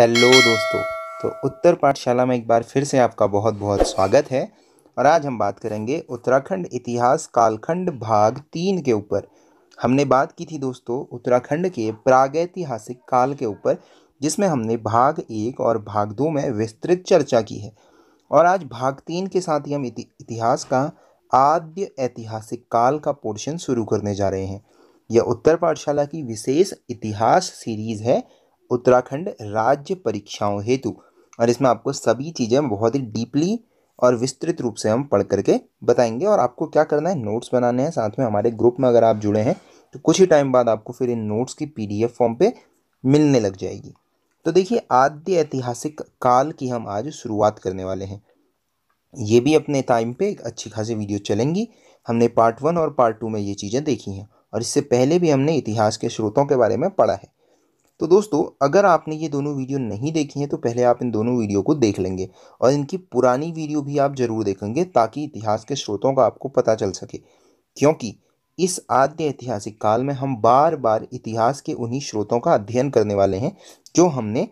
Hello दोस्तों तो उत्तर पाठशाला में एक बार फिर से आपका बहुत बहुत स्वागत है और आज हम बात करेंगे उत्तराखंड इतिहास कालखंड भाग तीन के ऊपर। हमने बात की थी दोस्तों उत्तराखंड के प्रागैतिहासिक काल के ऊपर जिसमें हमने भाग एक और भाग दो में विस्तृत चर्चा की है। और आज भाग तीन के साथ ही हम इति, इतिहास का आद्य ऐतिहासिक काल का पोर्शन शुरू करने जा रहे हैं। यह उत्तर पाठशाला की विशेष इतिहास सीरीज़ है उत्तराखंड राज्य परीक्षाओं हेतु। और इसमें आपको सभी चीज़ें बहुत ही डीपली और विस्तृत रूप से हम पढ़ करके बताएँगे। और आपको क्या करना है, नोट्स बनाने हैं साथ में हमारे ग्रुप में अगर आप जुड़े हैं तो कुछ ही टाइम बाद आपको फिर इन नोट्स की पीडीएफ फॉर्म पे मिलने लग जाएगी। तो देखिए, आद्य ऐतिहासिक काल की हम आज शुरुआत करने वाले हैं। ये भी अपने टाइम पे एक अच्छी खासी वीडियो चलेंगी। हमने पार्ट वन और पार्ट टू में ये चीज़ें देखी हैं। और इससे पहले भी हमने इतिहास के स्रोतों के बारे में पढ़ा है। तो दोस्तों, अगर आपने ये दोनों वीडियो नहीं देखी हैं तो पहले आप इन दोनों वीडियो को देख लेंगे और इनकी पुरानी वीडियो भी आप ज़रूर देखेंगे ताकि इतिहास के स्रोतों का आपको पता चल सके। क्योंकि इस आद्य ऐतिहासिक काल में हम बार बार इतिहास के उन्हीं स्रोतों का अध्ययन करने वाले हैं, जो हमने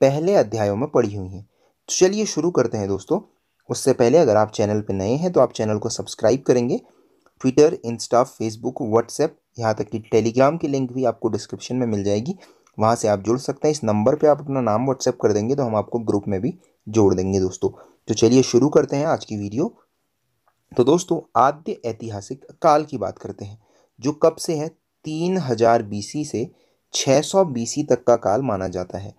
पहले अध्यायों में पढ़ी हुई हैं। तो चलिए शुरू करते हैं दोस्तों। उससे पहले अगर आप चैनल पर नए हैं तो आप चैनल को सब्सक्राइब करेंगे। ट्विटर, इंस्टा, फेसबुक, व्हाट्सएप, यहाँ तक कि टेलीग्राम की लिंक भी आपको डिस्क्रिप्शन में मिल जाएगी। वहाँ से आप जुड़ सकते हैं। इस नंबर पे आप अपना नाम व्हाट्सएप कर देंगे तो हम आपको ग्रुप में भी जोड़ देंगे दोस्तों। तो चलिए शुरू करते हैं आज की वीडियो। तो दोस्तों, आद्य ऐतिहासिक काल की बात करते हैं, जो कब से है? तीन हज़ार बीसी से छः सौ बीसी तक का काल माना जाता है।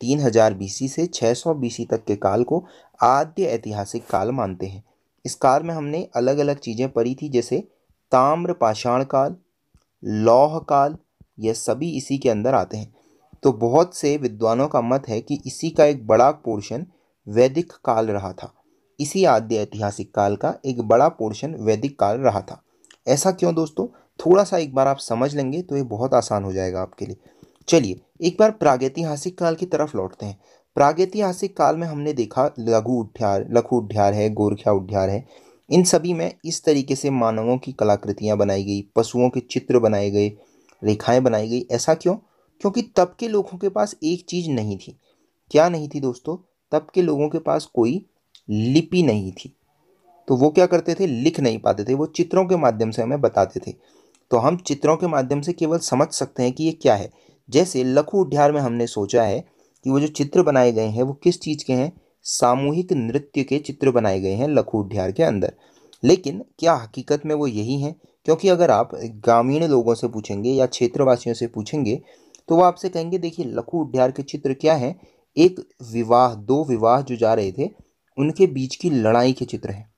तीन हज़ार बीसी से छः सौ बीसी तक के काल को आद्य ऐतिहासिक काल मानते हैं। इस काल में हमने अलग अलग चीज़ें पढ़ी थी, जैसे ताम्र पाषाण काल, लौह काल, यह सभी इसी के अंदर आते हैं। तो बहुत से विद्वानों का मत है कि इसी का एक बड़ा पोर्शन वैदिक काल रहा था। इसी आद्य ऐतिहासिक काल का एक बड़ा पोर्शन वैदिक काल रहा था। ऐसा क्यों दोस्तों? थोड़ा सा एक बार आप समझ लेंगे तो ये बहुत आसान हो जाएगा आपके लिए। चलिए, एक बार प्रागैतिहासिक काल की तरफ़ लौटते हैं। प्रागैतिहासिक काल में हमने देखा लघु उद्यार लघु उद्यार है, गोरख्या उद्यार है। इन सभी में इस तरीके से मानवों की कलाकृतियाँ बनाई गई, पशुओं के चित्र बनाए गए, रेखाएँ बनाई गई। ऐसा क्यों? क्योंकि तब के लोगों के पास एक चीज़ नहीं थी। क्या नहीं थी दोस्तों? तब के लोगों के पास कोई लिपि नहीं थी। तो वो क्या करते थे? लिख नहीं पाते थे। वो चित्रों के माध्यम से हमें बताते थे। तो हम चित्रों के माध्यम से केवल समझ सकते हैं कि ये क्या है। जैसे लघु उद्यार में हमने सोचा है कि वो जो चित्र बनाए गए हैं, वो किस चीज़ के हैं? सामूहिक नृत्य के चित्र बनाए गए हैं लघु उद्यार के अंदर। लेकिन क्या हकीकत में वो यही हैं? क्योंकि अगर आप ग्रामीण लोगों से पूछेंगे या क्षेत्रवासियों से पूछेंगे तो वो आपसे कहेंगे, देखिए, लखू उड्यार के चित्र क्या हैं? एक विवाह, दो विवाह जो जा रहे थे, उनके बीच की लड़ाई के चित्र हैं।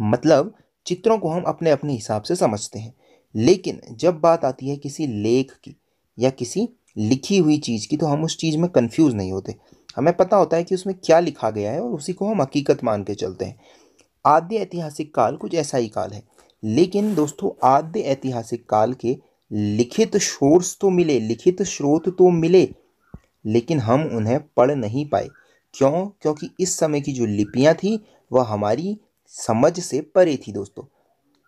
मतलब चित्रों को हम अपने अपने हिसाब से समझते हैं। लेकिन जब बात आती है किसी लेख की या किसी लिखी हुई चीज़ की तो हम उस चीज़ में कंफ्यूज नहीं होते। हमें पता होता है कि उसमें क्या लिखा गया है और उसी को हम हकीकत मान के चलते हैं। आद्य ऐतिहासिक काल कुछ ऐसा ही काल है। लेकिन दोस्तों, आद्य ऐतिहासिक काल के लिखित सोर्स तो मिले, लिखित स्रोत तो मिले, लेकिन हम उन्हें पढ़ नहीं पाए। क्यों? क्योंकि इस समय की जो लिपियाँ थी, वह हमारी समझ से परे थी दोस्तों।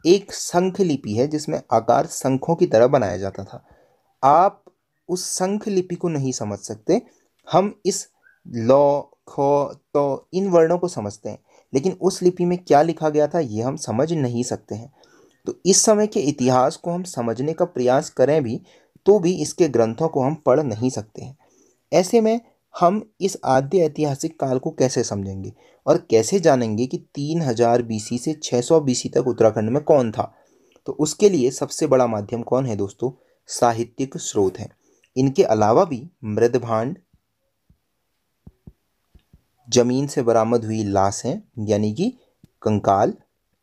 एक संख लिपि है, जिसमें आकार संखों की तरह बनाया जाता था। आप उस संख लिपि को नहीं समझ सकते। हम इस लौ, खो तो इन वर्णों को समझते हैं। लेकिन उस लिपि में क्या लिखा गया था, ये हम समझ नहीं सकते हैं। तो इस समय के इतिहास को हम समझने का प्रयास करें भी तो भी इसके ग्रंथों को हम पढ़ नहीं सकते हैं। ऐसे में हम इस आद्य ऐतिहासिक काल को कैसे समझेंगे? और कैसे जानेंगे कि तीन हज़ार बीसी से छः सौ तक उत्तराखंड में कौन था? तो उसके लिए सबसे बड़ा माध्यम कौन है दोस्तों? साहित्यिक स्रोत हैं। इनके अलावा भी मृदभांड, ज़मीन से बरामद हुई लाशें यानी कि कंकाल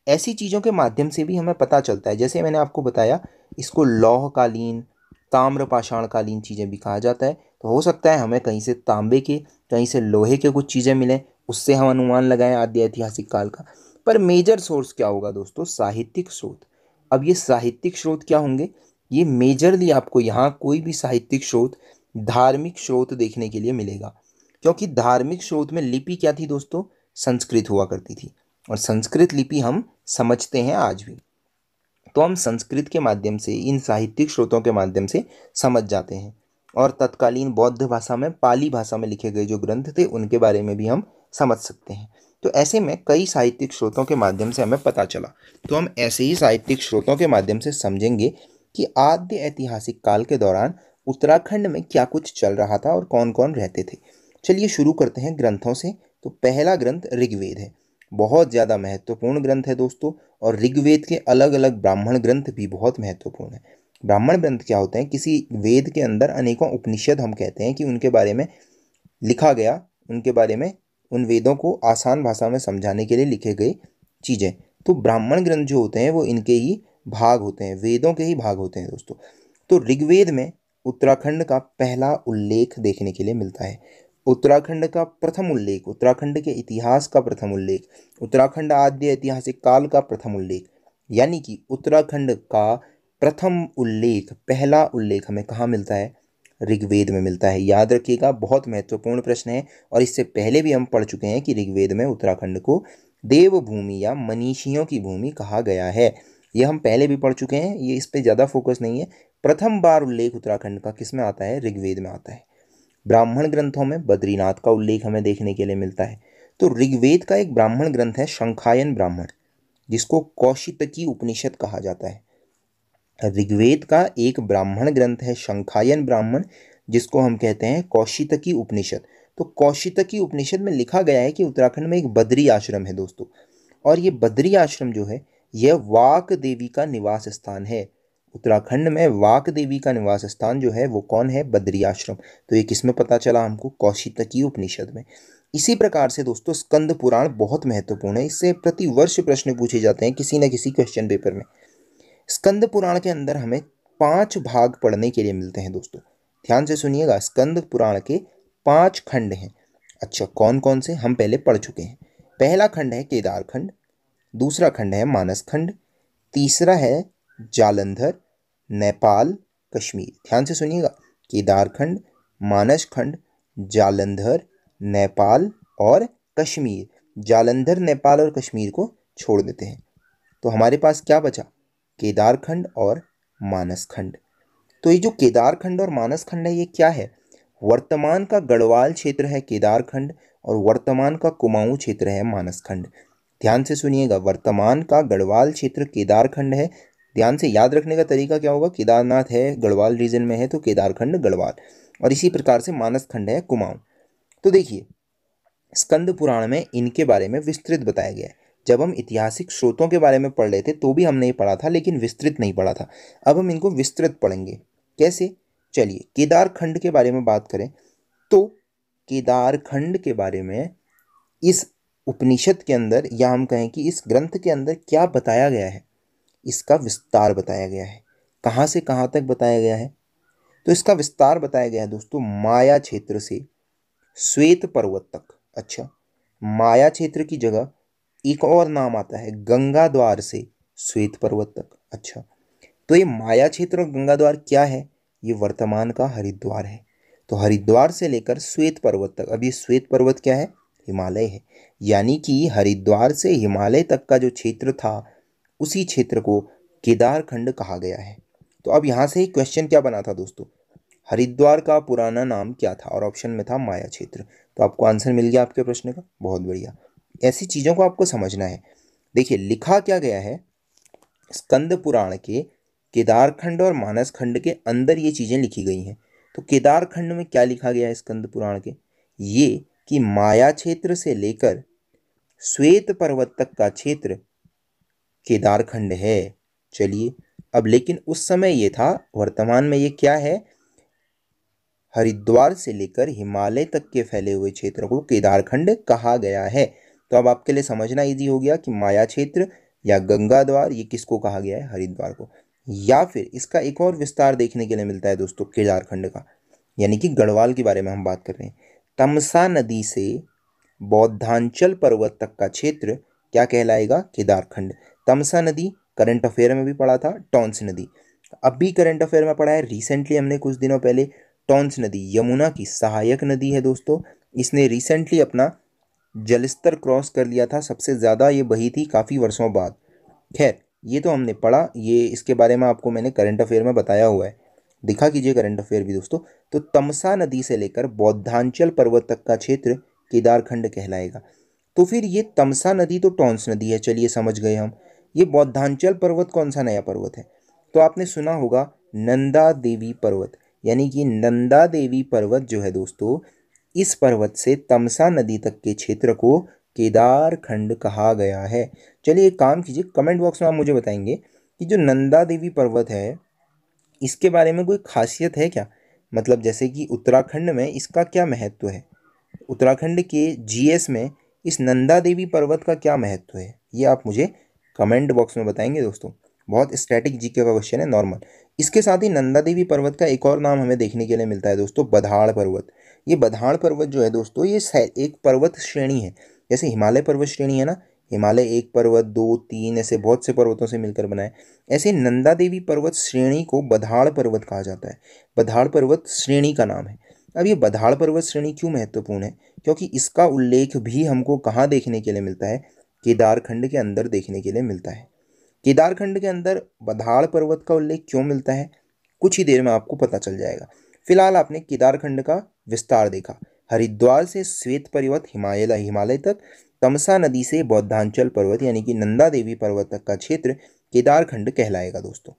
ऐसी चीज़ों के माध्यम से भी हमें पता चलता है। जैसे मैंने आपको बताया, इसको लौहकालीन ताम्र पाषाणकालीन चीज़ें भी कहा जाता है। तो हो सकता है हमें कहीं से तांबे के, कहीं से लोहे के कुछ चीज़ें मिलें, उससे हम अनुमान लगाएँ आद्य ऐतिहासिक काल का। पर मेजर सोर्स क्या होगा दोस्तों? साहित्यिक स्रोत। अब ये साहित्यिक स्रोत क्या होंगे? ये मेजरली आपको यहाँ कोई भी साहित्यिक स्रोत, धार्मिक स्रोत देखने के लिए मिलेगा। क्योंकि धार्मिक स्रोत में लिपि क्या थी दोस्तों? संस्कृत हुआ करती थी। और संस्कृत लिपि हम समझते हैं आज भी। तो हम संस्कृत के माध्यम से, इन साहित्यिक स्रोतों के माध्यम से समझ जाते हैं। और तत्कालीन बौद्ध भाषा में, पाली भाषा में लिखे गए जो ग्रंथ थे, उनके बारे में भी हम समझ सकते हैं। तो ऐसे में कई साहित्यिक स्रोतों के माध्यम से हमें पता चला। तो हम ऐसे ही साहित्यिक स्रोतों के माध्यम से समझेंगे कि आद्य ऐतिहासिक काल के दौरान उत्तराखंड में क्या कुछ चल रहा था और कौन कौन रहते थे। चलिए शुरू करते हैं ग्रंथों से। तो पहला ग्रंथ ऋग्वेद है। बहुत ज़्यादा महत्वपूर्ण ग्रंथ है दोस्तों, और ऋग्वेद के अलग अलग ब्राह्मण ग्रंथ भी बहुत महत्वपूर्ण है। ब्राह्मण ग्रंथ क्या होते हैं? किसी वेद के अंदर अनेकों उपनिषद हम कहते हैं कि उनके बारे में लिखा गया, उनके बारे में उन वेदों को आसान भाषा में समझाने के लिए लिखे गए चीज़ें। तो ब्राह्मण ग्रंथ जो होते हैं, वो इनके ही भाग होते हैं, वेदों के ही भाग होते हैं दोस्तों। तो ऋग्वेद में उत्तराखंड का पहला उल्लेख देखने के लिए मिलता है। उत्तराखंड का प्रथम उल्लेख, उत्तराखंड के इतिहास का प्रथम उल्लेख, उत्तराखंड आद्य ऐतिहासिक काल का प्रथम उल्लेख, यानी कि उत्तराखंड का प्रथम उल्लेख, पहला उल्लेख हमें कहाँ मिलता है? ऋग्वेद में मिलता है। याद रखिएगा, बहुत महत्वपूर्ण प्रश्न है और इससे पहले भी हम पढ़ चुके हैं कि ऋग्वेद में उत्तराखंड को देवभूमि या मनीषियों की भूमि कहा गया है। ये हम पहले भी पढ़ चुके हैं, ये इस पर ज़्यादा फोकस नहीं है। प्रथम बार उल्लेख उत्तराखंड का किसमें आता है? ऋग्वेद में आता है। ब्राह्मण ग्रंथों में बद्रीनाथ का उल्लेख हमें देखने के लिए मिलता है। तो ऋग्वेद का एक ब्राह्मण ग्रंथ है, शंखायन ब्राह्मण, जिसको कौशितकी उपनिषद कहा जाता है। ऋग्वेद का एक ब्राह्मण ग्रंथ है, शंखायन ब्राह्मण, जिसको हम कहते हैं कौशितकी उपनिषद। तो कौशितकी उपनिषद में लिखा गया है कि उत्तराखंड में एक बद्री आश्रम है दोस्तों। और ये बद्री आश्रम जो है, यह वाक देवी का निवास स्थान है। उत्तराखंड में वाक देवी का निवास स्थान जो है, वो कौन है? बद्री आश्रम। तो ये किसमें पता चला हमको? कौशितकी उपनिषद में। इसी प्रकार से दोस्तों, स्कंद पुराण बहुत महत्वपूर्ण है। इससे प्रति वर्ष प्रश्न पूछे जाते हैं किसी न किसी क्वेश्चन पेपर में। स्कंद पुराण के अंदर हमें पाँच भाग पढ़ने के लिए मिलते हैं दोस्तों। ध्यान से सुनिएगा, स्कंद पुराण के पाँच खंड हैं। अच्छा कौन कौन से? हम पहले पढ़ चुके हैं। पहला खंड है केदार खंड दूसरा खंड है मानस खंड तीसरा है जालंधर, नेपाल, कश्मीर। ध्यान से सुनिएगा केदारखंड मानस खंड, जालंधर, नेपाल और कश्मीर। जालंधर, नेपाल और कश्मीर को छोड़ देते हैं। तो हमारे पास क्या बचा? केदारखंड और मानस खंड। तो ये जो केदारखंड और मानस खंड है, ये क्या है? वर्तमान का गढ़वाल क्षेत्र है केदारखंड और वर्तमान का कुमाऊं क्षेत्र है मानस खंड। ध्यान से सुनिएगा, वर्तमान का गढ़वाल क्षेत्र केदारखंड है ध्यान से याद रखने का तरीका क्या होगा? केदारनाथ है, गढ़वाल रीजन में है तो केदारखंड गढ़वाल और इसी प्रकार से मानस खंड है, कुमाऊं। तो देखिए, स्कंद पुराण में इनके बारे में विस्तृत बताया गया है। जब हम ऐतिहासिक स्रोतों के बारे में पढ़ रहे थे तो भी हमने ये पढ़ा था, लेकिन विस्तृत नहीं पढ़ा था। अब हम इनको विस्तृत पढ़ेंगे। कैसे? चलिए, केदारखंड के बारे में बात करें तो केदारखंड के बारे में इस उपनिषद के अंदर, या हम कहें कि इस ग्रंथ के अंदर क्या बताया गया है? इसका विस्तार बताया गया है। कहाँ से कहाँ तक बताया गया है? तो इसका विस्तार बताया गया है दोस्तों, माया क्षेत्र से श्वेत पर्वत तक। अच्छा माया क्षेत्र की जगह एक और नाम आता है गंगा द्वार से श्वेत पर्वत तक। अच्छा तो ये माया क्षेत्र और गंगा द्वार क्या है? ये वर्तमान का हरिद्वार है। तो हरिद्वार से लेकर श्वेत पर्वत तक, अब ये श्वेत पर्वत क्या है? हिमालय है। यानी कि हरिद्वार से हिमालय तक का जो क्षेत्र था उसी क्षेत्र को केदार खंड कहा गया है। तो अब यहाँ से ही क्वेश्चन क्या बना था दोस्तों? हरिद्वार का पुराना नाम क्या था? और ऑप्शन में था माया क्षेत्र। तो आपको आंसर मिल गया आपके प्रश्न का? बहुत बढ़िया। ऐसी चीज़ों को आपको समझना है। देखिए, लिखा क्या गया है? स्कंद पुराण के केदारखंड और मानस खंड के अंदर ये चीज़ें लिखी गई हैं। तो केदार खंड में क्या लिखा गया है स्कंद पुराण के? ये कि माया क्षेत्र से लेकर श्वेत पर्वत तक का क्षेत्र केदार खंड है। चलिए, अब लेकिन उस समय ये था, वर्तमान में ये क्या है? हरिद्वार से लेकर हिमालय तक के फैले हुए क्षेत्र को केदारखंड कहा गया है। तो अब आपके लिए समझना इजी हो गया कि माया क्षेत्र या गंगा द्वार ये किसको कहा गया है? हरिद्वार को। या फिर इसका एक और विस्तार देखने के लिए मिलता है दोस्तों, केदारखंड का। यानी कि गढ़वाल के बारे में हम बात कर रहे हैं। तमसा नदी से बौद्धांचल पर्वत तक का क्षेत्र क्या कहलाएगा? केदारखंड। तमसा नदी करंट अफेयर में भी पढ़ा था, टॉन्स नदी। अब भी करंट अफेयर में पढ़ा है। रिसेंटली हमने कुछ दिनों पहले टॉन्स नदी, यमुना की सहायक नदी है दोस्तों। इसने रिसेंटली अपना जलस्तर क्रॉस कर लिया था। सबसे ज़्यादा ये बही थी काफ़ी वर्षों बाद। खैर, ये तो हमने पढ़ा। ये इसके बारे में आपको मैंने करंट अफेयर में बताया हुआ है। दिखा कीजिए करंट अफेयर भी दोस्तों। तो तमसा नदी से लेकर बौद्धांचल पर्वत तक का क्षेत्र केदारखंड कहलाएगा। तो फिर ये तमसा नदी तो टॉन्स नदी है, चलिए समझ गए हम। ये बौद्धांचल पर्वत कौन सा नया पर्वत है? तो आपने सुना होगा नंदा देवी पर्वत, यानी कि नंदा देवी पर्वत जो है दोस्तों, इस पर्वत से तमसा नदी तक के क्षेत्र को केदार खंड कहा गया है। चलिए एक काम कीजिए कमेंट बॉक्स में आप मुझे बताएँगे कि जो नंदा देवी पर्वत है, इसके बारे में कोई खासियत है क्या? मतलब जैसे कि उत्तराखंड में इसका क्या महत्व है? उत्तराखंड के जीएस में इस नंदा देवी पर्वत का क्या महत्व है? ये आप मुझे कमेंट बॉक्स में बताएँगे दोस्तों। बहुत स्टैटिक जीके का क्वेश्चन है नॉर्मल इसके साथ ही नंदा देवी पर्वत का एक और नाम हमें देखने के लिए मिलता है दोस्तों, बधाड़ पर्वत। ये बधाड़ पर्वत जो है दोस्तों, ये एक पर्वत श्रेणी है। जैसे हिमालय पर्वत श्रेणी है ना, हिमालय एक पर्वत, दो, तीन, ऐसे बहुत से पर्वतों से मिलकर बनाए ऐसे नंदा देवी पर्वत श्रेणी को बधाड़ पर्वत कहा जाता है। बधाड़ पर्वत श्रेणी का नाम है। अब ये बधाड़ पर्वत श्रेणी क्यों महत्वपूर्ण है? क्योंकि इसका उल्लेख भी हमको कहाँ देखने के लिए मिलता है? केदारखंड के अंदर देखने के लिए मिलता है। केदारखंड के अंदर बधाड़ पर्वत का उल्लेख क्यों मिलता है? कुछ ही देर में आपको पता चल जाएगा। फ़िलहाल आपने केदारखंड का विस्तार देखा। हरिद्वार से श्वेत पर्वत, हिमालय हिमालय तक, तमसा नदी से बौद्धांचल पर्वत, यानी कि नंदा देवी पर्वत तक का क्षेत्र केदारखंड कहलाएगा दोस्तों।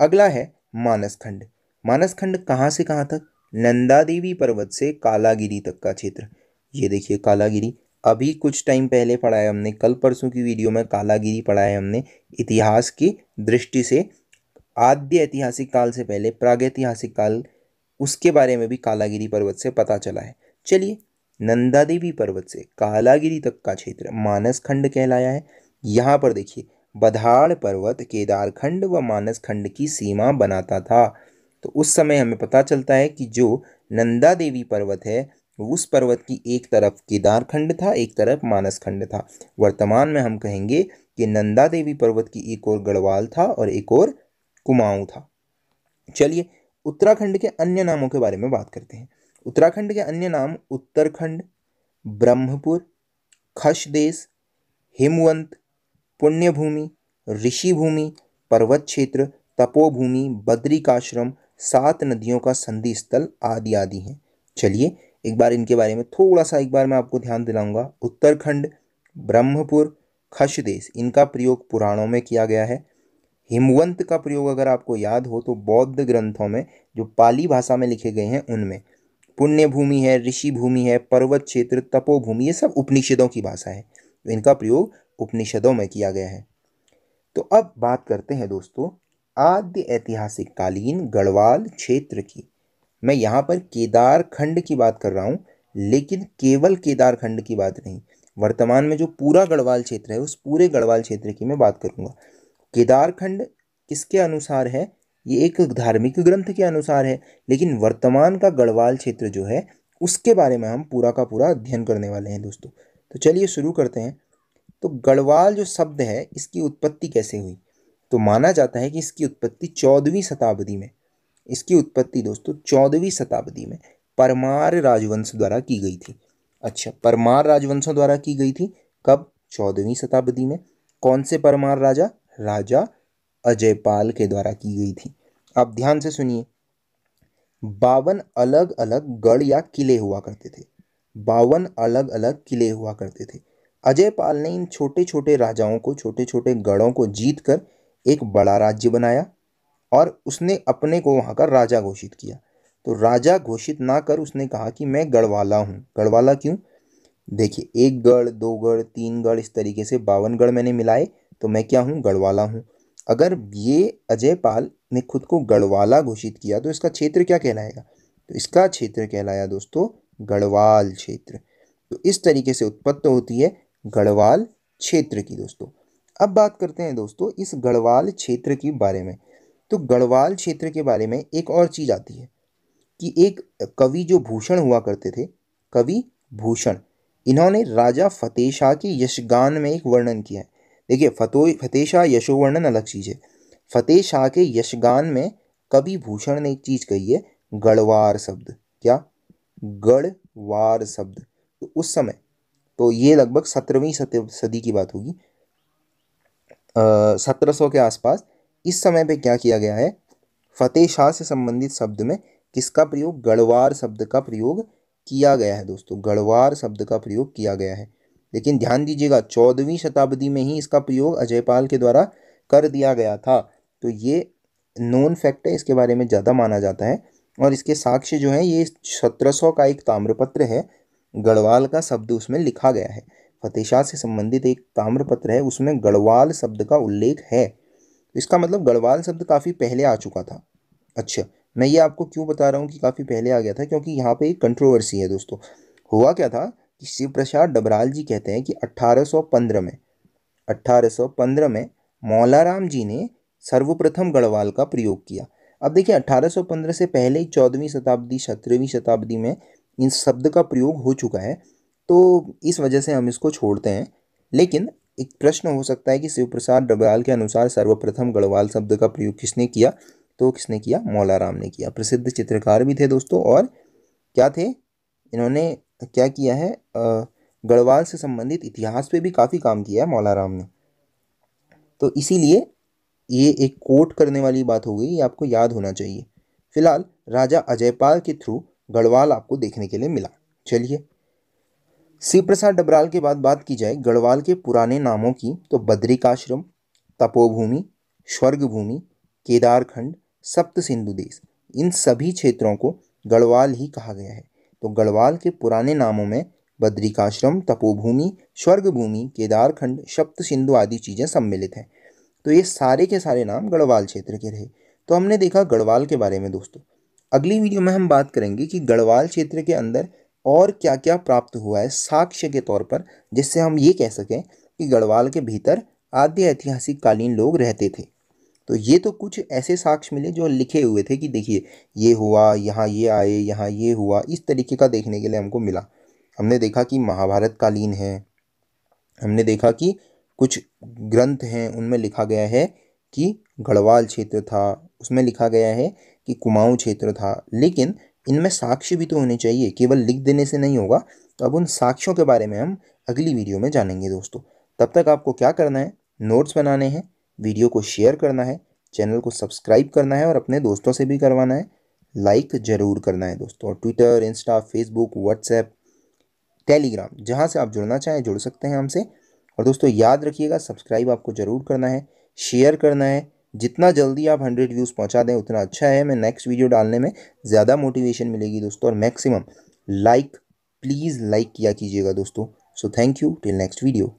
अगला है मानसखंड। मानसखंड कहाँ से कहाँ तक? नंदा देवी पर्वत से कालागिरी तक का क्षेत्र। ये देखिए कालागिरी। अभी कुछ टाइम पहले पढ़ा है हमने, कल परसों की वीडियो में कालागिरी पढ़ा है हमने, इतिहास की दृष्टि से, आद्य ऐतिहासिक काल से पहले प्रागैतिहासिक काल, उसके बारे में भी कालागिरी पर्वत से पता चला है। चलिए नंदा देवी पर्वत से कालागिरी तक का क्षेत्र मानस खंड कहलाया है। यहाँ पर देखिए, बधाड़ पर्वत केदारखंड व मानस खंड की सीमा बनाता था। तो उस समय हमें पता चलता है कि जो नंदा देवी पर्वत है उस पर्वत की एक तरफ़ केदारखंड था, एक तरफ़ मानस खंड था। वर्तमान में हम कहेंगे कि नंदा देवी पर्वत की एक और गढ़वाल था और एक और कुमाऊं था। चलिए उत्तराखंड के अन्य नामों के बारे में बात करते हैं। उत्तराखंड के अन्य नाम उत्तरखंड, ब्रह्मपुर खशदेश हिमवंत, पुण्यभूमि, ऋषिभूमि, पर्वत क्षेत्र, तपोभूमि, बद्रिकाश्रम, सात नदियों का संधि स्थल आदि आदि हैं। चलिए एक बार इनके बारे में थोड़ा सा एक बार मैं आपको ध्यान दिलाऊँगा। उत्तरखंड, ब्रह्मपुर, खशदेश, इनका प्रयोग पुराणों में किया गया है। हिमवंत का प्रयोग अगर आपको याद हो तो बौद्ध ग्रंथों में जो पाली भाषा में लिखे गए हैं उनमें पुण्य भूमि है ऋषि भूमि है, पर्वत क्षेत्र, तपोभूमि, ये सब उपनिषदों की भाषा है। तो इनका प्रयोग उपनिषदों में किया गया है। तो अब बात करते हैं दोस्तों, आद्य ऐतिहासिक कालीन गढ़वाल क्षेत्र की। मैं यहाँ पर केदार खंड की बात कर रहा हूँ, लेकिन केवल केदार खंड की बात नहीं। वर्तमान में जो पूरा गढ़वाल क्षेत्र है, उस पूरे गढ़वाल क्षेत्र की मैं बात करूँगा। केदार खंड किसके अनुसार है? ये एक धार्मिक ग्रंथ के अनुसार है, लेकिन वर्तमान का गढ़वाल क्षेत्र जो है, उसके बारे में हम पूरा का पूरा अध्ययन करने वाले हैं दोस्तों। तो चलिए शुरू करते हैं। तो गढ़वाल जो शब्द है, इसकी उत्पत्ति कैसे हुई? तो माना जाता है कि इसकी उत्पत्ति चौदहवीं शताब्दी में। इसकी उत्पत्ति दोस्तों चौदहवीं शताब्दी में परमार राजवंश द्वारा की गई थी। अच्छा परमार राजवंशों द्वारा की गई थी? कब? चौदहवीं शताब्दी में। कौन से परमार राजा? राजा अजयपाल के द्वारा की गई थी। आप ध्यान से सुनिए। बावन अलग अलग गढ़ या किले हुआ करते थे। बावन अलग अलग किले हुआ करते थे। अजयपाल ने इन छोटे छोटे राजाओं को छोटे छोटे गढ़ों को जीत कर एक बड़ा राज्य बनाया। और उसने अपने को वहाँ का राजा घोषित किया। तो राजा घोषित ना कर उसने कहा कि मैं गढ़वाला हूँ। गढ़वाला क्यों? देखिए, एक गढ़, दो गढ़, तीन गढ़ इस तरीके से बावन गढ़ मैंने मिलाए तो मैं क्या हूँ? गढ़वाला हूँ। अगर ये अजय पाल ने खुद को गढ़वाला घोषित किया तो इसका क्षेत्र क्या कहलाएगा? तो इसका क्षेत्र कहलाया दोस्तों, गढ़वाल क्षेत्र। तो इस तरीके से उत्पत्त होती है गढ़वाल क्षेत्र की दोस्तों। अब बात करते हैं दोस्तों, इस गढ़वाल क्षेत्र के बारे में। तो गढ़वाल क्षेत्र के बारे में एक और चीज़ आती है कि एक कवि जो भूषण हुआ करते थे, कवि भूषण, इन्होंने राजा फतेह शाह के यशगान में एक वर्णन किया है। देखिए फतो फतेह शाह यशोवर्णन अलग चीज़ है। फतेह शाह के यशगान में कवि भूषण ने एक चीज़ कही है, गढ़वार शब्द। क्या? गढ़वार शब्द। तो उस समय तो ये लगभग सत्रहवीं सदी की बात होगी। सत्रह सौ के आसपास इस समय पे क्या किया गया है? फतेह शाह से संबंधित शब्द में किसका प्रयोग? गढ़वार शब्द का प्रयोग किया गया है दोस्तों। गढ़वार शब्द का प्रयोग किया गया है। लेकिन ध्यान दीजिएगा, चौदहवीं शताब्दी में ही इसका प्रयोग अजयपाल के द्वारा कर दिया गया था। तो ये नोन फैक्ट है, इसके बारे में ज़्यादा माना जाता है। और इसके साक्ष्य जो है, ये सत्रह सौ का एक ताम्रपत्र है। गढ़वाल का शब्द उसमें लिखा गया है। फतेह शाह से संबंधित एक ताम्रपत्र है, उसमें गढ़वाल शब्द का उल्लेख है। इसका मतलब गढ़वाल शब्द काफ़ी पहले आ चुका था। अच्छा मैं ये आपको क्यों बता रहा हूँ कि काफ़ी पहले आ गया था? क्योंकि यहाँ पे एक कंट्रोवर्सी है दोस्तों। हुआ क्या था कि शिव प्रसाद डबराल जी कहते हैं कि 1815 में 1815 में मौलाराम जी ने सर्वप्रथम गढ़वाल का प्रयोग किया। अब देखिए 1815 से पहले ही चौदहवीं शताब्दी, सत्रहवीं शताब्दी में इन शब्द का प्रयोग हो चुका है तो इस वजह से हम इसको छोड़ते हैं। लेकिन एक प्रश्न हो सकता है कि शिव प्रसाद डबराल के अनुसार सर्वप्रथम गढ़वाल शब्द का प्रयोग किसने किया? तो किसने किया? मौलाराम ने किया। प्रसिद्ध चित्रकार भी थे दोस्तों, और क्या थे? इन्होंने क्या किया है? गढ़वाल से संबंधित इतिहास पे भी काफ़ी काम किया है मौलाराम ने। तो इसीलिए ये एक कोट करने वाली बात हो गई, ये आपको याद होना चाहिए। फ़िलहाल राजा अजयपाल के थ्रू गढ़वाल आपको देखने के लिए मिला। चलिए शिव प्रसाद डबराल के बाद बात की जाए गढ़वाल के पुराने नामों की तो बद्रिकाश्रम, तपोभूमि स्वर्ग भूमि केदारखंड सप्त सिंधु देश, इन सभी क्षेत्रों को गढ़वाल ही कहा गया है। तो गढ़वाल के पुराने नामों में बद्रिकाश्रम, तपोभूमि स्वर्ग भूमि केदारखंड सप्त सिंधु आदि चीज़ें सम्मिलित हैं। तो ये सारे के सारे नाम गढ़वाल क्षेत्र के रहे तो हमने देखा गढ़वाल के बारे में दोस्तों। अगली वीडियो में हम बात करेंगे कि गढ़वाल क्षेत्र के अंदर और क्या क्या प्राप्त हुआ है साक्ष्य के तौर पर, जिससे हम ये कह सकें कि गढ़वाल के भीतर आद्य ऐतिहासिक कालीन लोग रहते थे। तो ये तो कुछ ऐसे साक्ष्य मिले जो लिखे हुए थे कि देखिए, ये हुआ, यहाँ ये आए, यहाँ ये हुआ, इस तरीके का देखने के लिए हमको मिला। हमने देखा कि महाभारत कालीन है, हमने देखा कि कुछ ग्रंथ हैं, उनमें लिखा गया है कि गढ़वाल क्षेत्र था, उसमें लिखा गया है कि कुमाऊँ क्षेत्र था, लेकिन इनमें साक्ष्य भी तो होने चाहिए, केवल लिख देने से नहीं होगा। तो अब उन साक्ष्यों के बारे में हम अगली वीडियो में जानेंगे दोस्तों। तब तक आपको क्या करना है? नोट्स बनाने हैं, वीडियो को शेयर करना है चैनल को सब्सक्राइब करना है और अपने दोस्तों से भी करवाना है। लाइक ज़रूर करना है दोस्तों, और Twitter Insta Facebook WhatsApp Telegram जहाँ से आप जुड़ना चाहें जुड़ सकते हैं हमसे। और दोस्तों, याद रखिएगा सब्सक्राइब आपको ज़रूर करना है शेयर करना है जितना जल्दी आप हंड्रेड व्यूज़ पहुँचा दें, उतना अच्छा है। मैं नेक्स्ट वीडियो डालने में ज़्यादा मोटिवेशन मिलेगी दोस्तों, और मैक्सिमम लाइक प्लीज़ लाइक किया कीजिएगा दोस्तों। So thank you till next video